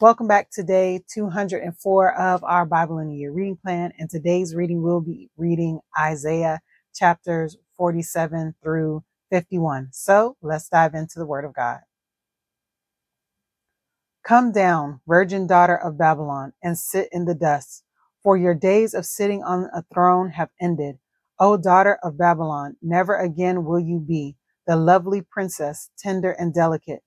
Welcome back to day 204 of our Bible in a Year reading plan. And today's reading will be reading Isaiah chapters 47 through 51. So let's dive into the Word of God. Come down, virgin daughter of Babylon, and sit in the dust, for your days of sitting on a throne have ended. O daughter of Babylon, never again will you be the lovely princess, tender and delicate.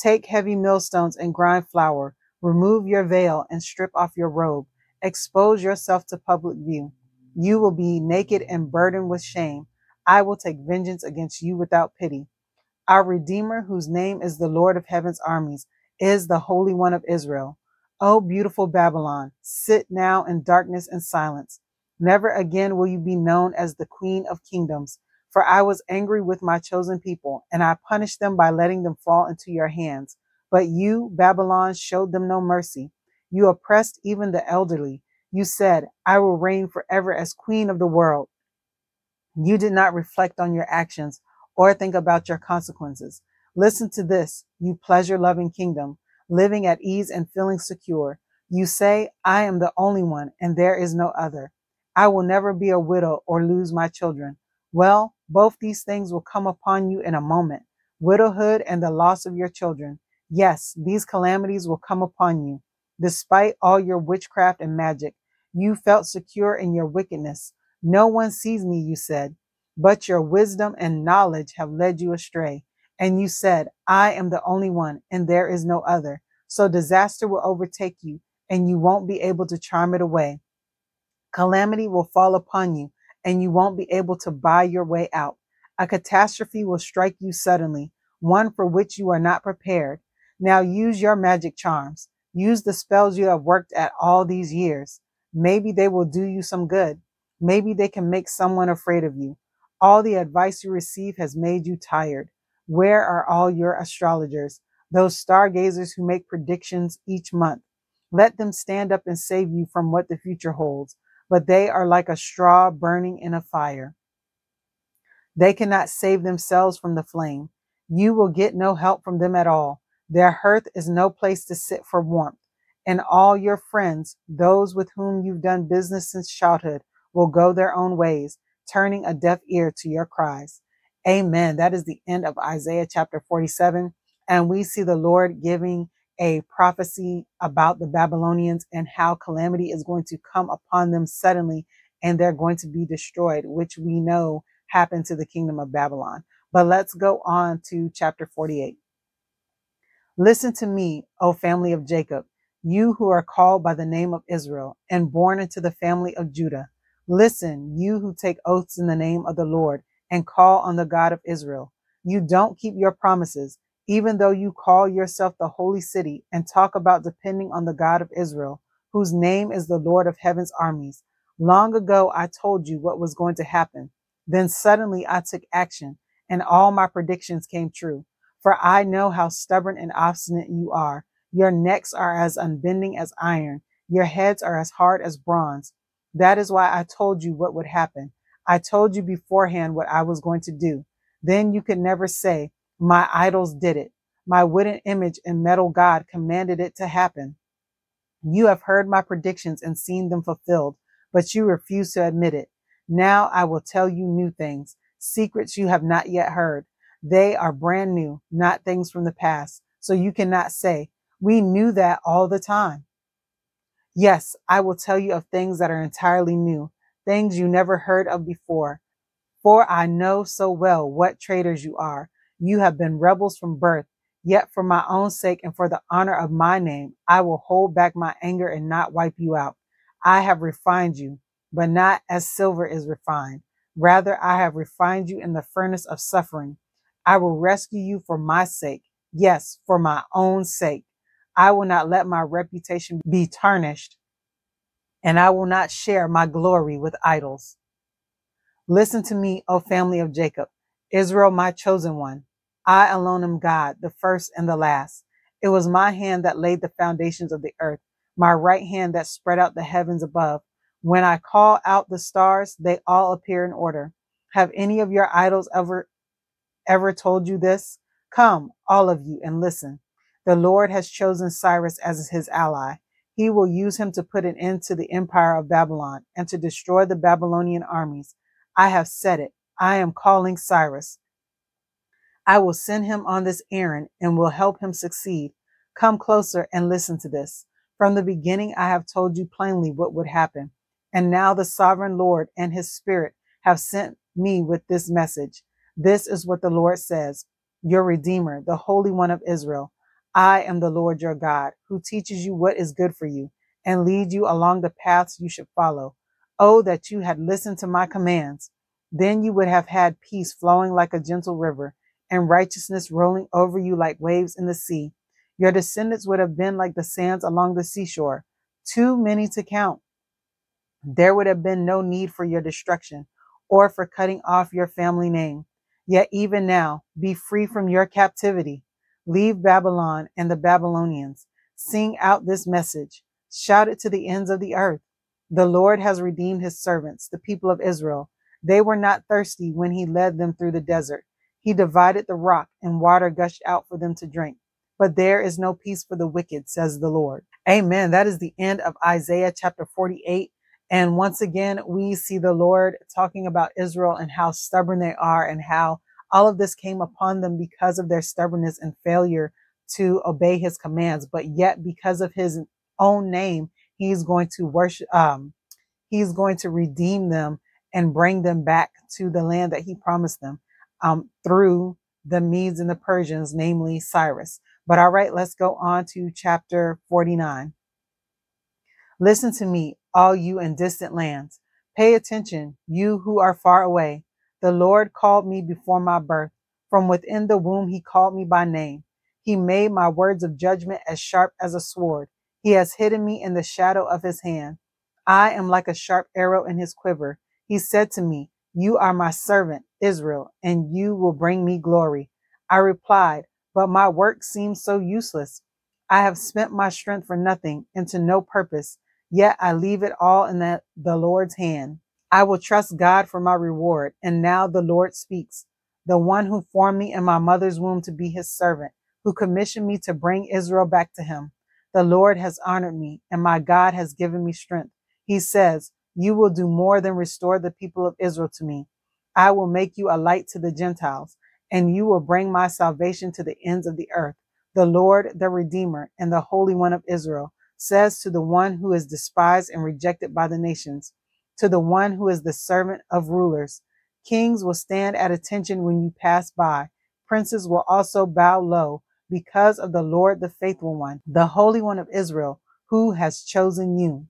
Take heavy millstones and grind flour. Remove your veil and strip off your robe. Expose yourself to public view. You will be naked and burdened with shame. I will take vengeance against you without pity. Our Redeemer, whose name is the Lord of heaven's armies, is the Holy One of Israel. O beautiful Babylon, sit now in darkness and silence. Never again will you be known as the Queen of Kingdoms, for I was angry with my chosen people, and I punished them by letting them fall into your hands. But you, Babylon, showed them no mercy. You oppressed even the elderly. You said, I will reign forever as queen of the world. You did not reflect on your actions or think about your consequences. Listen to this, you pleasure loving kingdom, living at ease and feeling secure. You say, I am the only one and there is no other. I will never be a widow or lose my children. Well, both these things will come upon you in a moment widowhood and the loss of your children. Yes, these calamities will come upon you. Despite all your witchcraft and magic, you felt secure in your wickedness. No one sees me, you said, but your wisdom and knowledge have led you astray. And you said, I am the only one, and there is no other. So disaster will overtake you, and you won't be able to charm it away. Calamity will fall upon you, and you won't be able to buy your way out. A catastrophe will strike you suddenly, one for which you are not prepared. Now use your magic charms. Use the spells you have worked at all these years. Maybe they will do you some good. Maybe they can make someone afraid of you. All the advice you receive has made you tired. Where are all your astrologers, those stargazers who make predictions each month? Let them stand up and save you from what the future holds but they are like a straw burning in a fire. They cannot save themselves from the flame. You will get no help from them at all. Their hearth is no place to sit for warmth. And all your friends, those with whom you've done business since childhood, will go their own ways, turning a deaf ear to your cries. Amen. That is the end of Isaiah chapter 47. And we see the Lord giving a prophecy about the Babylonians and how calamity is going to come upon them suddenly and they're going to be destroyed, which we know happened to the kingdom of Babylon. But let's go on to chapter 48. Listen to me, O family of Jacob, you who are called by the name of Israel and born into the family of Judah. Listen, you who take oaths in the name of the Lord and call on the God of Israel. You don't keep your promises even though you call yourself the holy city and talk about depending on the God of Israel, whose name is the Lord of heaven's armies. Long ago, I told you what was going to happen. Then suddenly I took action and all my predictions came true. For I know how stubborn and obstinate you are. Your necks are as unbending as iron. Your heads are as hard as bronze. That is why I told you what would happen. I told you beforehand what I was going to do. Then you could never say, my idols did it. My wooden image and metal God commanded it to happen. You have heard my predictions and seen them fulfilled, but you refuse to admit it. Now I will tell you new things, secrets you have not yet heard. They are brand new, not things from the past. So you cannot say, we knew that all the time. Yes, I will tell you of things that are entirely new, things you never heard of before. For I know so well what traitors you are. You have been rebels from birth. Yet for my own sake and for the honor of my name, I will hold back my anger and not wipe you out. I have refined you, but not as silver is refined. Rather, I have refined you in the furnace of suffering. I will rescue you for my sake. Yes, for my own sake. I will not let my reputation be tarnished, and I will not share my glory with idols. Listen to me, O family of Jacob, Israel, my chosen one. I alone am God, the first and the last. It was my hand that laid the foundations of the earth, my right hand that spread out the heavens above. When I call out the stars, they all appear in order. Have any of your idols ever, ever told you this? Come, all of you, and listen. The Lord has chosen Cyrus as his ally. He will use him to put an end to the empire of Babylon and to destroy the Babylonian armies. I have said it. I am calling Cyrus. I will send him on this errand and will help him succeed. Come closer and listen to this. From the beginning, I have told you plainly what would happen. And now the sovereign Lord and his spirit have sent me with this message. This is what the Lord says, your Redeemer, the Holy One of Israel. I am the Lord your God, who teaches you what is good for you and lead you along the paths you should follow. Oh, that you had listened to my commands. Then you would have had peace flowing like a gentle river and righteousness rolling over you like waves in the sea. Your descendants would have been like the sands along the seashore, too many to count. There would have been no need for your destruction or for cutting off your family name. Yet even now, be free from your captivity. Leave Babylon and the Babylonians. Sing out this message. Shout it to the ends of the earth. The Lord has redeemed his servants, the people of Israel. They were not thirsty when he led them through the desert. He divided the rock and water gushed out for them to drink. But there is no peace for the wicked, says the Lord. Amen. That is the end of Isaiah chapter 48. And once again, we see the Lord talking about Israel and how stubborn they are and how all of this came upon them because of their stubbornness and failure to obey his commands. But yet, because of his own name, he's going to worship, um, he's going to redeem them and bring them back to the land that he promised them um, through the Medes and the Persians, namely Cyrus. But all right, let's go on to chapter 49. Listen to me, all you in distant lands. Pay attention, you who are far away. The Lord called me before my birth. From within the womb, he called me by name. He made my words of judgment as sharp as a sword. He has hidden me in the shadow of his hand. I am like a sharp arrow in his quiver. He said to me, You are my servant, Israel, and you will bring me glory. I replied, But my work seems so useless. I have spent my strength for nothing and to no purpose. Yet I leave it all in the, the Lord's hand. I will trust God for my reward. And now the Lord speaks, the one who formed me in my mother's womb to be his servant, who commissioned me to bring Israel back to him. The Lord has honored me, and my God has given me strength. He says, You will do more than restore the people of Israel to me. I will make you a light to the Gentiles, and you will bring my salvation to the ends of the earth. The Lord, the Redeemer, and the Holy One of Israel says to the one who is despised and rejected by the nations, to the one who is the servant of rulers. Kings will stand at attention when you pass by. Princes will also bow low because of the Lord, the faithful one, the Holy One of Israel, who has chosen you.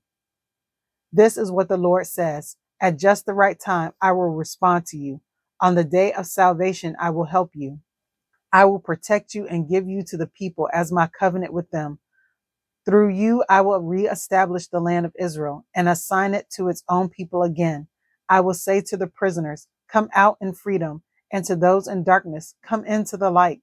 This is what the Lord says. At just the right time, I will respond to you. On the day of salvation, I will help you. I will protect you and give you to the people as my covenant with them. Through you, I will reestablish the land of Israel and assign it to its own people again. I will say to the prisoners, Come out in freedom, and to those in darkness, Come into the light.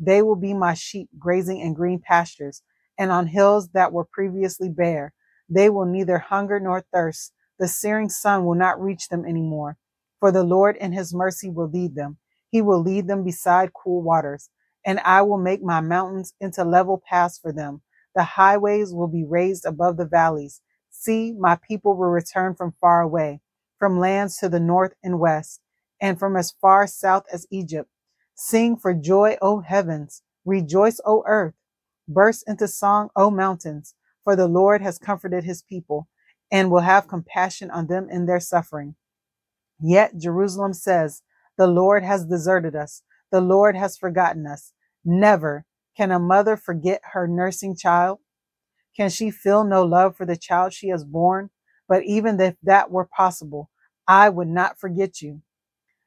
They will be my sheep grazing in green pastures and on hills that were previously bare. They will neither hunger nor thirst. The searing sun will not reach them anymore, for the Lord in his mercy will lead them. He will lead them beside cool waters, and I will make my mountains into level paths for them the highways will be raised above the valleys. See, my people will return from far away, from lands to the north and west, and from as far south as Egypt. Sing for joy, O heavens. Rejoice, O earth. Burst into song, O mountains, for the Lord has comforted his people and will have compassion on them in their suffering. Yet Jerusalem says, The Lord has deserted us. The Lord has forgotten us. Never, can a mother forget her nursing child? Can she feel no love for the child she has borne? But even if that were possible, I would not forget you.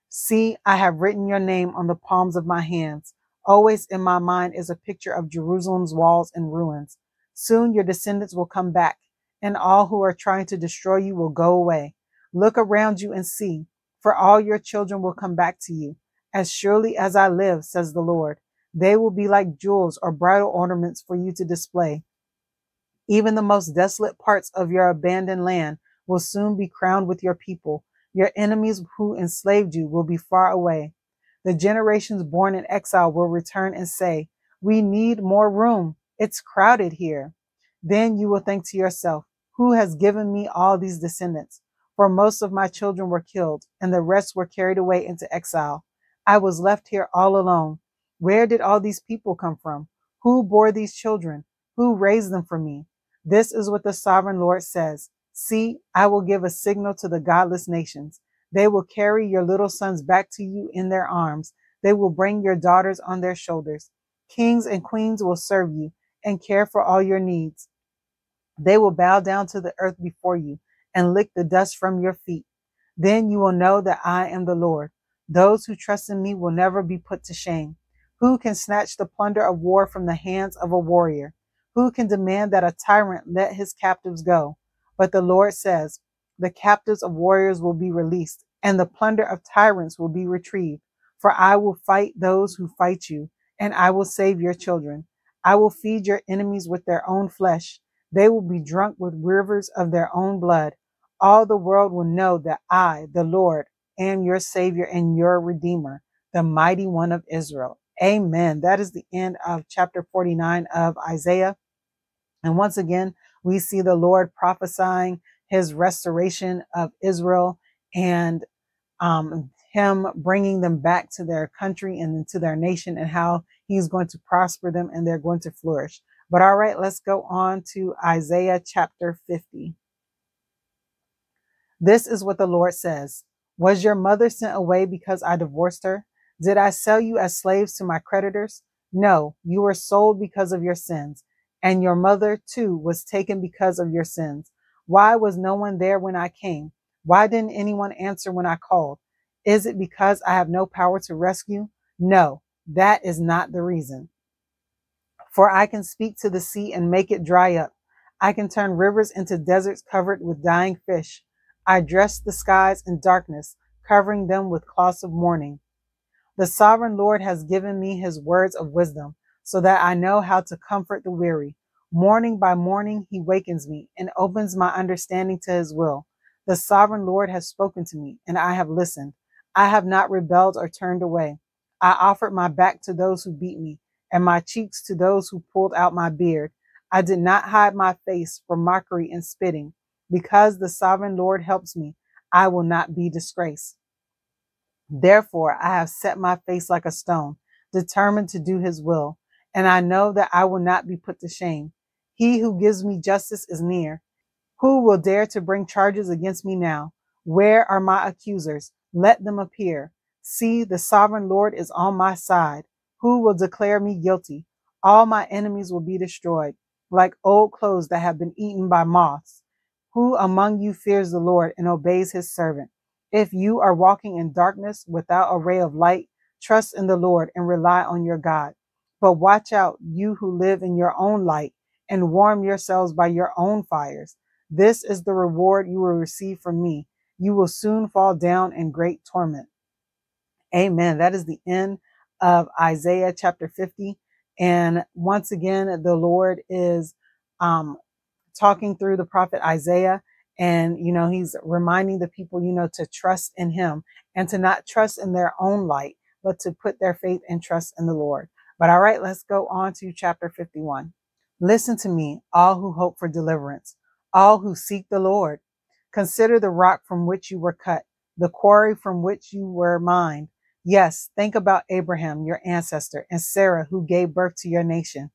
See, I have written your name on the palms of my hands. Always in my mind is a picture of Jerusalem's walls and ruins. Soon your descendants will come back, and all who are trying to destroy you will go away. Look around you and see, for all your children will come back to you. As surely as I live, says the Lord, they will be like jewels or bridal ornaments for you to display. Even the most desolate parts of your abandoned land will soon be crowned with your people. Your enemies who enslaved you will be far away. The generations born in exile will return and say, We need more room. It's crowded here. Then you will think to yourself, Who has given me all these descendants? For most of my children were killed, and the rest were carried away into exile. I was left here all alone. Where did all these people come from? Who bore these children? Who raised them for me? This is what the sovereign Lord says. See, I will give a signal to the godless nations. They will carry your little sons back to you in their arms. They will bring your daughters on their shoulders. Kings and queens will serve you and care for all your needs. They will bow down to the earth before you and lick the dust from your feet. Then you will know that I am the Lord. Those who trust in me will never be put to shame. Who can snatch the plunder of war from the hands of a warrior? Who can demand that a tyrant let his captives go? But the Lord says, the captives of warriors will be released, and the plunder of tyrants will be retrieved. For I will fight those who fight you, and I will save your children. I will feed your enemies with their own flesh. They will be drunk with rivers of their own blood. All the world will know that I, the Lord, am your Savior and your Redeemer, the mighty one of Israel. Amen. That is the end of chapter 49 of Isaiah. And once again, we see the Lord prophesying his restoration of Israel and um, him bringing them back to their country and to their nation and how he's going to prosper them and they're going to flourish. But all right, let's go on to Isaiah chapter 50. This is what the Lord says. Was your mother sent away because I divorced her? Did I sell you as slaves to my creditors? No, you were sold because of your sins, and your mother too was taken because of your sins. Why was no one there when I came? Why didn't anyone answer when I called? Is it because I have no power to rescue? No, that is not the reason. For I can speak to the sea and make it dry up. I can turn rivers into deserts covered with dying fish. I dress the skies in darkness, covering them with cloths of mourning. The sovereign Lord has given me his words of wisdom, so that I know how to comfort the weary. Morning by morning, he wakens me and opens my understanding to his will. The sovereign Lord has spoken to me, and I have listened. I have not rebelled or turned away. I offered my back to those who beat me, and my cheeks to those who pulled out my beard. I did not hide my face from mockery and spitting. Because the sovereign Lord helps me, I will not be disgraced. Therefore, I have set my face like a stone, determined to do his will, and I know that I will not be put to shame. He who gives me justice is near. Who will dare to bring charges against me now? Where are my accusers? Let them appear. See, the sovereign Lord is on my side. Who will declare me guilty? All my enemies will be destroyed, like old clothes that have been eaten by moths. Who among you fears the Lord and obeys his servant? If you are walking in darkness without a ray of light, trust in the Lord and rely on your God. But watch out, you who live in your own light, and warm yourselves by your own fires. This is the reward you will receive from me. You will soon fall down in great torment. Amen. That is the end of Isaiah chapter 50. And once again, the Lord is um, talking through the prophet Isaiah. And, you know, he's reminding the people, you know, to trust in him and to not trust in their own light, but to put their faith and trust in the Lord. But all right, let's go on to chapter 51. Listen to me, all who hope for deliverance, all who seek the Lord. Consider the rock from which you were cut, the quarry from which you were mined. Yes, think about Abraham, your ancestor, and Sarah, who gave birth to your nation.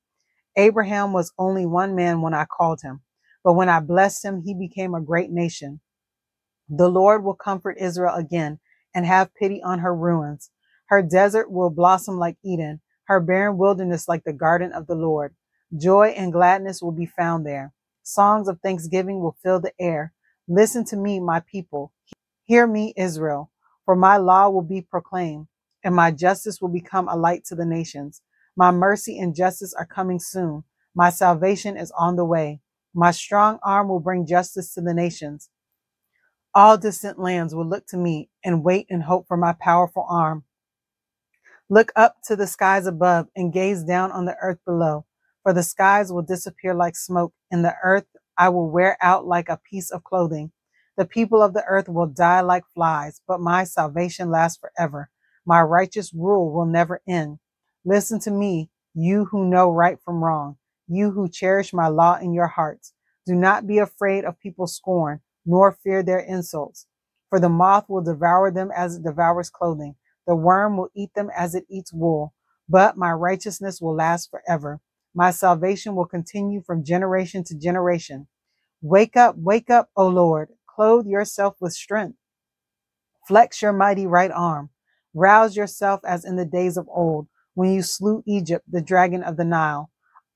Abraham was only one man when I called him but when I blessed him, he became a great nation. The Lord will comfort Israel again and have pity on her ruins. Her desert will blossom like Eden, her barren wilderness like the garden of the Lord. Joy and gladness will be found there. Songs of thanksgiving will fill the air. Listen to me, my people. Hear me, Israel, for my law will be proclaimed, and my justice will become a light to the nations. My mercy and justice are coming soon. My salvation is on the way. My strong arm will bring justice to the nations. All distant lands will look to me and wait and hope for my powerful arm. Look up to the skies above and gaze down on the earth below, for the skies will disappear like smoke, and the earth I will wear out like a piece of clothing. The people of the earth will die like flies, but my salvation lasts forever. My righteous rule will never end. Listen to me, you who know right from wrong, you who cherish my law in your hearts. Do not be afraid of people's scorn, nor fear their insults. For the moth will devour them as it devours clothing. The worm will eat them as it eats wool. But my righteousness will last forever. My salvation will continue from generation to generation. Wake up, wake up, O Lord. Clothe yourself with strength. Flex your mighty right arm. Rouse yourself as in the days of old, when you slew Egypt, the dragon of the Nile.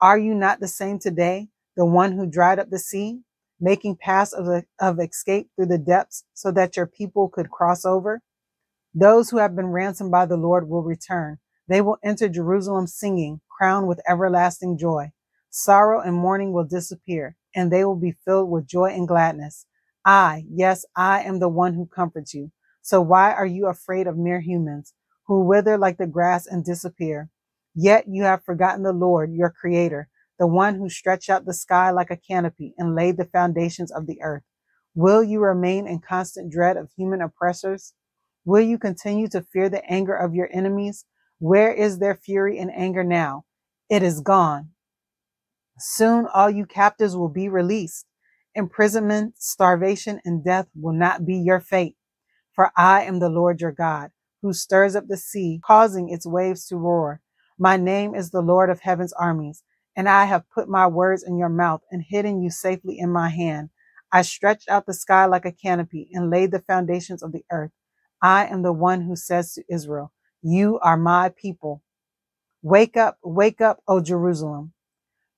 Are you not the same today, the one who dried up the sea, making paths of, of escape through the depths so that your people could cross over? Those who have been ransomed by the Lord will return. They will enter Jerusalem singing, crowned with everlasting joy. Sorrow and mourning will disappear, and they will be filled with joy and gladness. I, yes, I am the one who comforts you. So why are you afraid of mere humans who wither like the grass and disappear? Yet you have forgotten the Lord, your creator, the one who stretched out the sky like a canopy and laid the foundations of the earth. Will you remain in constant dread of human oppressors? Will you continue to fear the anger of your enemies? Where is their fury and anger now? It is gone. Soon all you captives will be released. Imprisonment, starvation, and death will not be your fate. For I am the Lord your God, who stirs up the sea, causing its waves to roar. My name is the Lord of heaven's armies, and I have put my words in your mouth and hidden you safely in my hand. I stretched out the sky like a canopy and laid the foundations of the earth. I am the one who says to Israel, You are my people. Wake up, wake up, O Jerusalem.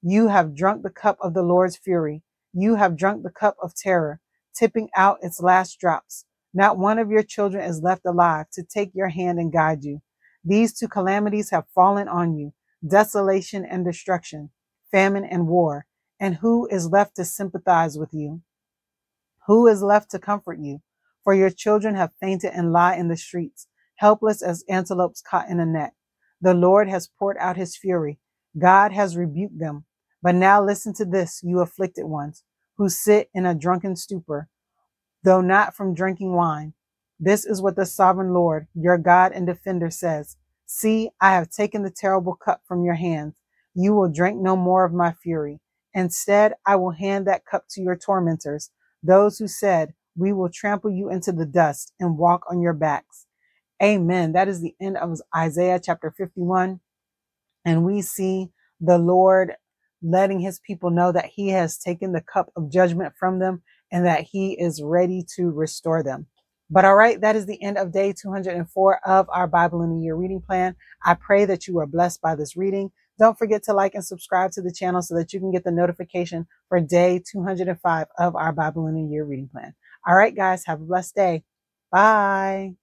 You have drunk the cup of the Lord's fury. You have drunk the cup of terror, tipping out its last drops. Not one of your children is left alive to take your hand and guide you. These two calamities have fallen on you desolation and destruction, famine and war. And who is left to sympathize with you? Who is left to comfort you? For your children have fainted and lie in the streets, helpless as antelopes caught in a net. The Lord has poured out his fury. God has rebuked them. But now listen to this, you afflicted ones, who sit in a drunken stupor though not from drinking wine. This is what the sovereign Lord, your God and defender says. See, I have taken the terrible cup from your hands. You will drink no more of my fury. Instead, I will hand that cup to your tormentors, those who said, we will trample you into the dust and walk on your backs. Amen. That is the end of Isaiah chapter 51. And we see the Lord letting his people know that he has taken the cup of judgment from them and that he is ready to restore them. But all right, that is the end of day 204 of our Bible in a Year reading plan. I pray that you are blessed by this reading. Don't forget to like and subscribe to the channel so that you can get the notification for day 205 of our Bible in a Year reading plan. All right, guys, have a blessed day. Bye.